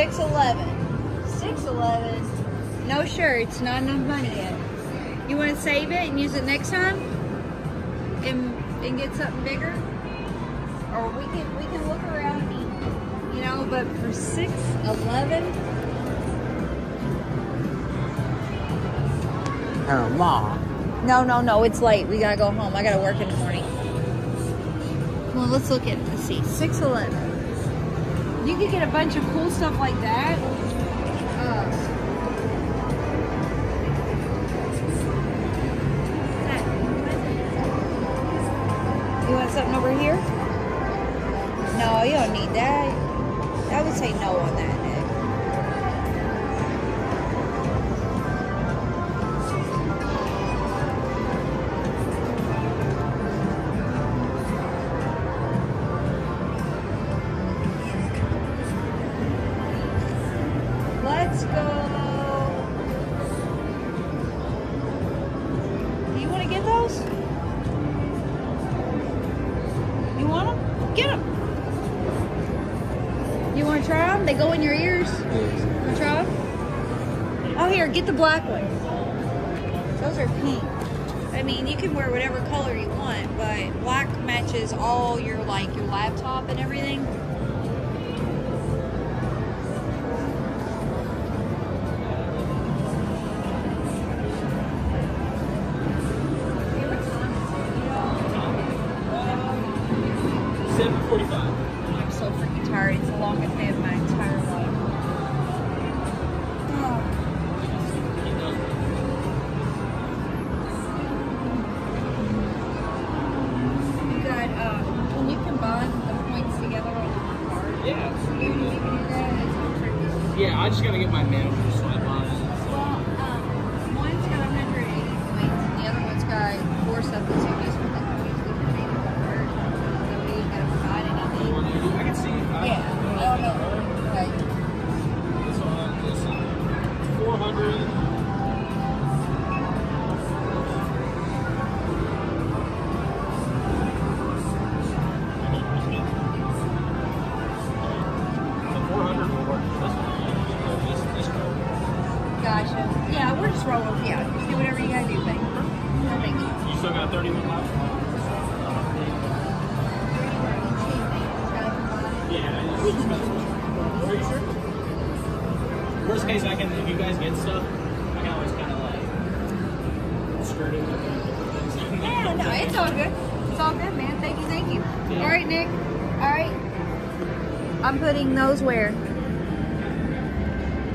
611. 611. No shirts, not enough money yet. You want to save it and use it next time? And and get something bigger? Or we can we can look around and eat. you know, but for 611 Oh, mom. No, no, no, it's late. We gotta go home. I gotta work in the morning. Well, let's look at let's see. 611. You could get a bunch of cool stuff like that. Uh, You want something over here? No, you don't need that. I would say no on that, try them? They go in your ears. Yes. Want to try them? Oh, here, get the black one. Those are pink. I mean, you can wear whatever color you want, but black matches all your like your laptop and everything. Seven forty-five the longest day of my entire life. You uh, combine the points together? Yeah. I just gotta get my manager slap on it. Well, um, one's got 180 points, the other one's got 472. Yeah, we're just rolling. Yeah, just do whatever you gotta do, babe. No thank you. You still got thirty-one left. Yeah. Are you sure? Worst case, I can. If you guys get stuff, I can always kind of like skirt it. with. Yeah, no, it's all good. It's all good, man. Thank you, thank you. Yeah. All right, Nick. All right. I'm putting those where?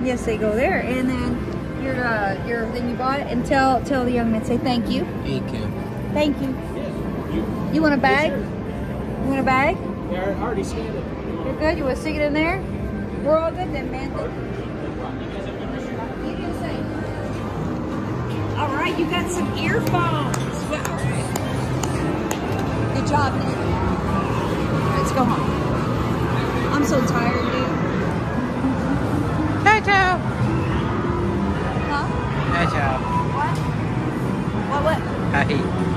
Yes, they go there, and then your uh, your thing you bought, and tell tell the young man say thank you, Thank you. thank you. Yeah. You. You want a bag? Sure. You want a bag? Yeah, I already scanned it. You're good. You want to stick it in there? We're all good then, man. You do the same. All right, you got some earphones. Well, all right. Good job. Let's go home. I'm so tired. 8.